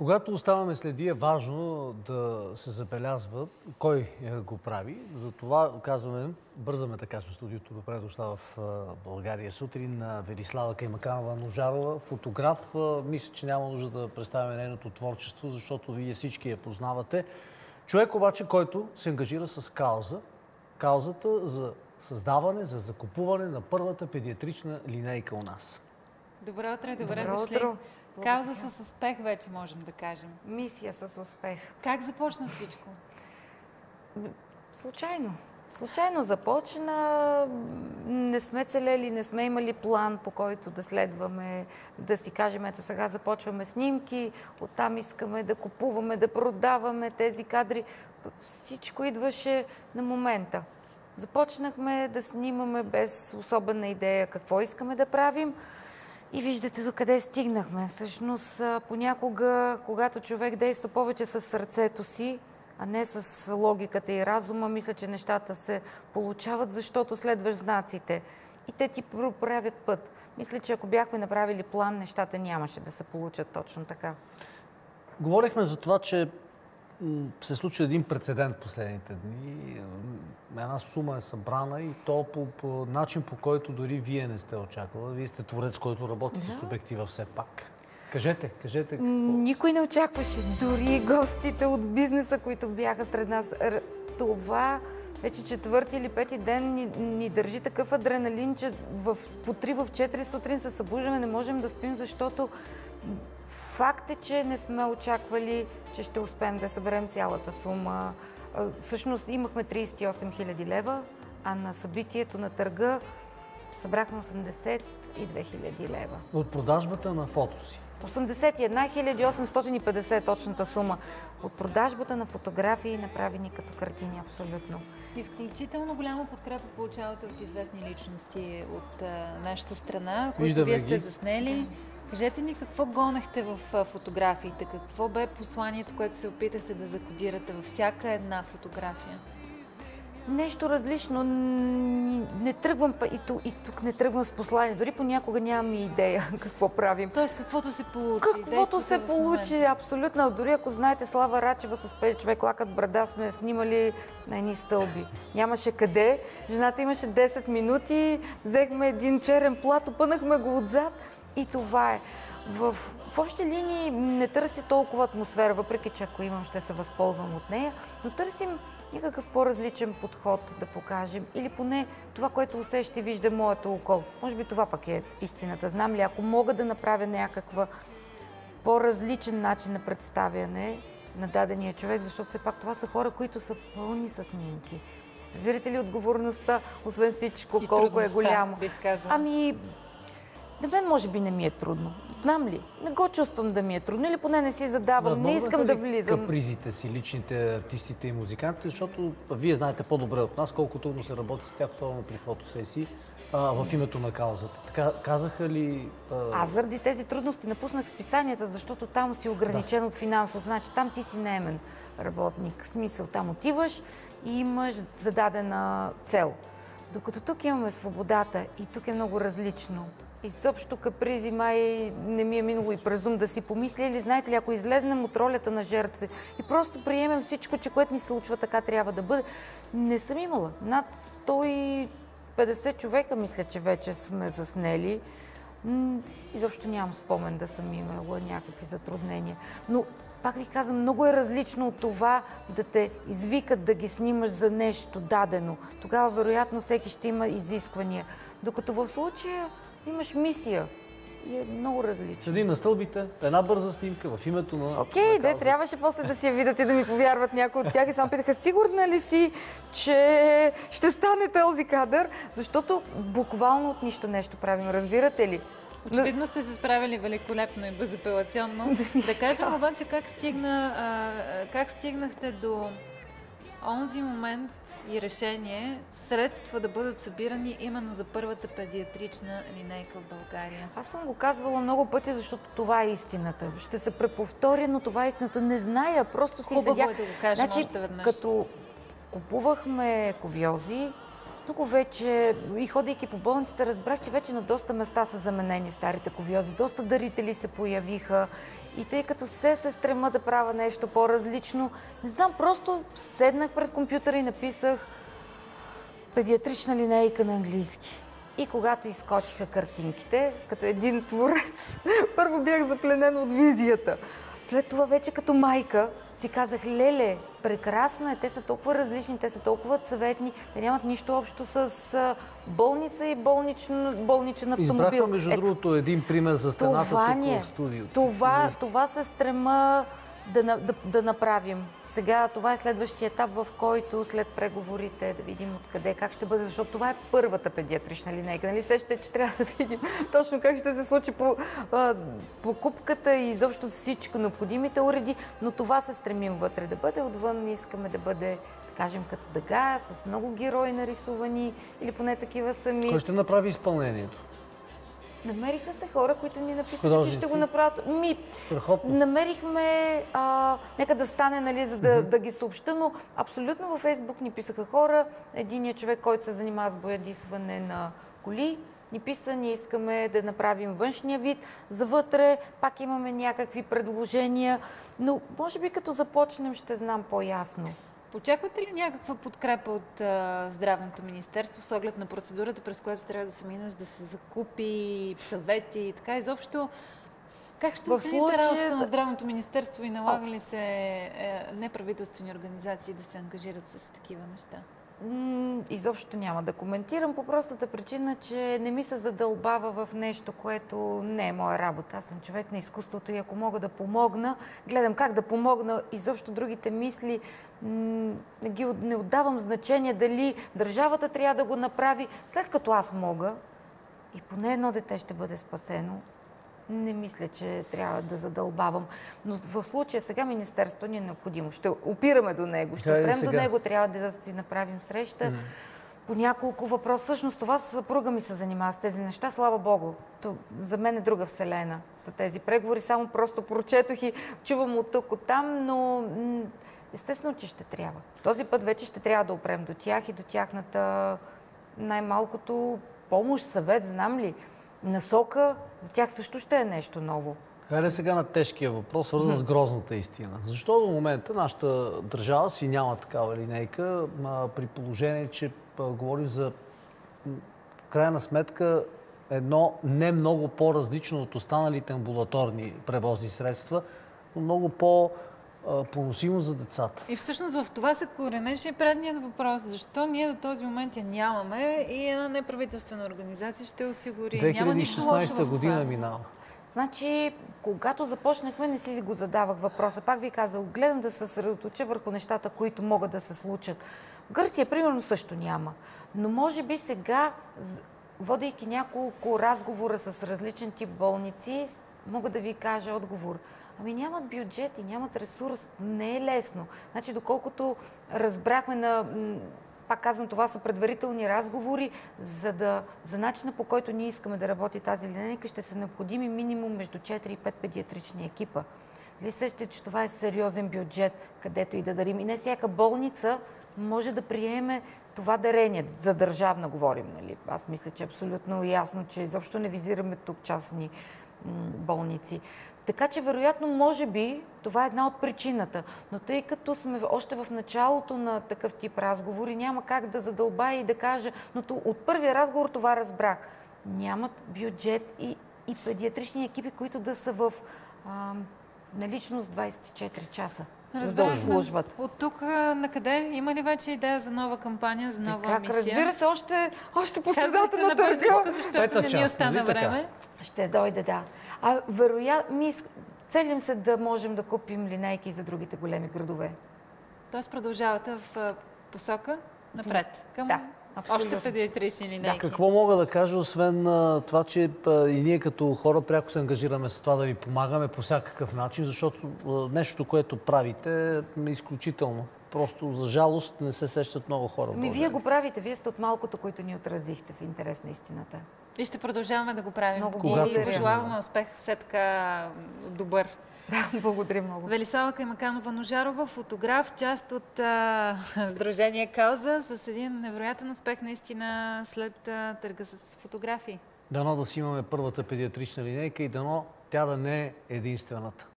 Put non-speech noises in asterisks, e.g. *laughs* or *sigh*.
Когато оставаме следи, е важно да се забелязва кой е, го прави. Затова казваме, бързаме така в студиото. Добре дошла в България сутрин на Велислава Каймаканова Ножарова, фотограф. Мисля, че няма нужда да представяме нейното творчество, защото вие всички я познавате. Човек обаче, който се ангажира с кауза. Каузата за създаване, за закупуване на първата педиатрична линейка у нас. Добро утро, добре Добро дошли. Утро. Кауза с успех вече можем да кажем. Мисия с успех. Как започна всичко? Случайно. Случайно започна. Не сме целели, не сме имали план по който да следваме, да си кажем, ето сега започваме снимки, оттам искаме да купуваме, да продаваме тези кадри. Всичко идваше на момента. Започнахме да снимаме без особена идея какво искаме да правим. И виждате до къде стигнахме. Всъщност, понякога, когато човек действа повече с сърцето си, а не с логиката и разума, мисля, че нещата се получават, защото следваш знаците. И те ти проправят път. Мисля, че ако бяхме направили план, нещата нямаше да се получат точно така. Говорихме за това, че се случи един прецедент последните дни. Една сума е събрана и то по, по начин, по който дори вие не сте очаквали. Вие сте творец, който работи да. с обектива все пак. Кажете, кажете. Какво... Никой не очакваше. Дори гостите от бизнеса, които бяха сред нас. Това вече четвърти или пети ден ни, ни държи такъв адреналин, че в, по 3 в 4 сутрин се събуждаме, не можем да спим, защото Факт е, че не сме очаквали, че ще успеем да съберем цялата сума. Всъщност имахме 38 000 лева, а на събитието на търга събрахме 82 000 лева. От продажбата на фото си? 81 850 точната сума. От продажбата на фотографии, направени като картини, абсолютно. Изключително голяма подкрепа получавате от известни личности от а, нашата страна, които вие сте заснели. Да Кажете ни какво гонехте в фотографиите, какво бе посланието, което се опитахте да закодирате във всяка една фотография? Нещо различно. Не тръгвам, и тук, и тук не тръгвам с послание. Дори понякога нямам и идея *laughs* какво правим. Тоест, каквото се получи. Каквото се получи, абсолютно. Дори ако знаете Слава Рачева с пели човек лакът брада, сме снимали на едни стълби. Нямаше къде. Жената имаше 10 минути, взехме един черен плат, опънахме го отзад и това е. В, в общи линии не търси толкова атмосфера, въпреки че ако имам, ще се възползвам от нея, но търсим никакъв по-различен подход да покажем или поне това, което усеща и вижда моето око. Може би това пък е истината. Знам ли, ако мога да направя някаква по-различен начин на представяне на дадения човек, защото все пак това са хора, които са пълни с снимки. Разбирате ли отговорността, освен всичко, и колко е голямо? Бих казала. Ами, на мен може би не ми е трудно. Знам ли? Не го чувствам да ми е трудно или поне не си задавам. не искам да влизам. Капризите си, личните артистите и музикантите, защото вие знаете по-добре от нас колко трудно се работи с тях, особено при фотосесии, а, в името на каузата. Така, казаха ли... А... Аз заради тези трудности напуснах списанията, защото там си ограничен да. от финансово. Значи там ти си неемен работник. В смисъл, там отиваш и имаш зададена цел. Докато тук имаме свободата и тук е много различно. Изобщо капризи май не ми е минало и през ум да си помисля или знаете ли, ако излезнем от ролята на жертви и просто приемем всичко, че което ни се случва така трябва да бъде. Не съм имала. Над 150 човека мисля, че вече сме заснели. Изобщо нямам спомен да съм имала някакви затруднения. Но пак ви казвам, много е различно от това да те извикат да ги снимаш за нещо дадено. Тогава вероятно всеки ще има изисквания. Докато в случая имаш мисия. И е много различно. Седи на стълбите, една бърза снимка в името на... Окей, okay, да, трябваше после да си я видят и да ми повярват някои от тях и само питаха, сигурна ли си, че ще стане този кадър? Защото буквално от нищо нещо правим, разбирате ли? Очевидно сте се справили великолепно и безапелационно. *laughs* да кажем обаче как, стигна, а, как стигнахте до онзи момент и решение средства да бъдат събирани именно за първата педиатрична линейка в България? Аз съм го казвала много пъти, защото това е истината. Ще се преповторя, но това е истината. Не зная, просто си Хубаво седях. е да го кажем значи, още веднъж. Като купувахме ковиози, много вече, и ходейки по болниците, разбрах, че вече на доста места са заменени старите ковиози. Доста дарители се появиха И тъй като се се стрема да правя нещо по-различно, не знам, просто седнах пред компютъра и написах педиатрична линейка на английски. И когато изкочиха картинките, като един творец, *laughs* първо бях запленена от визията. След това вече като майка си казах, леле, прекрасно е, те са толкова различни, те са толкова съветни, те нямат нищо общо с болница и болничен, болничен автомобил. Избраха, между Ето, другото, един пример за стената това тук е. в студиото. Това, това се стрема да, да, да направим. Сега това е следващия етап, в който след преговорите да видим откъде, как ще бъде, защото това е първата педиатрична линейка. Нали сещате, че трябва да видим точно как ще се случи по покупката и изобщо всичко необходимите уреди, но това се стремим вътре да бъде. Отвън искаме да бъде кажем като дъга, с много герои нарисувани или поне такива сами. Кой ще направи изпълнението? Намериха се хора, които ни написаха, че ще го направят. Ми, Страхотно. Намерихме, а, нека да стане, нали, за да, mm-hmm. да ги съобща, но абсолютно във Фейсбук ни писаха хора. Единият човек, който се занимава с боядисване на коли, ни писа, ние искаме да направим външния вид. Завътре пак имаме някакви предложения, но може би като започнем ще знам по-ясно. Очаквате ли някаква подкрепа от а, Здравното министерство с оглед на процедурата, през която трябва да се мине, за да се закупи съвети и така? Изобщо, как ще оцените случай... работата на Здравното министерство и налага ли се е, неправителствени организации да се ангажират с такива неща? Изобщо няма да коментирам по простата причина, че не ми се задълбава в нещо, което не е моя работа. Аз съм човек на изкуството и ако мога да помогна, гледам как да помогна изобщо другите мисли, ги, не отдавам значение дали държавата трябва да го направи, след като аз мога и поне едно дете ще бъде спасено, не мисля, че трябва да задълбавам. Но в случая сега Министерство ни е необходимо. Ще опираме до него, ще опрем до него, трябва да си направим среща. Mm. По няколко въпроса. Всъщност това съпруга ми се занимава с тези неща. Слава Богу. То, за мен е друга вселена са тези преговори. Само просто прочетох и чувам от тук, от там, но естествено, че ще трябва. Този път вече ще трябва да опрем до тях и до тяхната най-малкото помощ, съвет, знам ли насока, за тях също ще е нещо ново. Хайде сега на тежкия въпрос, свързан с грозната истина. Защо до момента нашата държава си няма такава линейка, при положение, че говорим за в крайна сметка едно не много по-различно от останалите амбулаторни превозни средства, но много по- поносимо за децата. И всъщност в това се коренеше предният въпрос. Защо ние до този момент я нямаме и една неправителствена организация ще осигури. 2016 година минава. Значи, когато започнахме, не си го задавах въпроса. Пак ви казах, гледам да се съсредоточа върху нещата, които могат да се случат. В Гърция, примерно, също няма. Но може би сега, водейки няколко разговора с различен тип болници, мога да ви кажа отговор – Ами нямат бюджет и нямат ресурс. Не е лесно. Значи, доколкото разбрахме на пак казвам, това са предварителни разговори, за, да, за начина по който ние искаме да работи тази линейка, ще са необходими минимум между 4 и 5 педиатрични екипа. Дали сещате, че това е сериозен бюджет, където и да дарим. И не всяка болница може да приеме това дарение. За държавна говорим, нали? Аз мисля, че е абсолютно ясно, че изобщо не визираме тук частни болници. Така че, вероятно, може би, това е една от причината. Но тъй като сме още в началото на такъв тип разговори, няма как да задълбая и да кажа, но от първия разговор това разбрах. Нямат бюджет и, и педиатрични екипи, които да са в а, наличност 24 часа. За да обслужват. От тук на къде? Има ли вече идея за нова кампания, за нова как? мисия? Разбира се, още, още по средата на търга. защото не ни остана нали време. Ще дойде, да. А вероятно, ми целим се да можем да купим линейки за другите големи градове. Тоест продължавате в посока напред. Към да. Абсолютно. Още педиатрични линейки. Да, какво мога да кажа, освен а, това, че а, и ние като хора пряко се ангажираме с това да ви помагаме по всякакъв начин, защото а, нещото, което правите е изключително. Просто за жалост не се сещат много хора. Ми, вие го правите, вие сте от малкото, които ни отразихте в интерес на истината. И ще продължаваме да го правим. Много и пожелаваме успех все така добър. Да, *laughs* благодаря много. Велислава Каймаканова Ножарова, фотограф, част от а, *laughs* Сдружение Кауза, с един невероятен успех наистина след а, търга с фотографии. Дано да си имаме първата педиатрична линейка и дано тя да не е единствената.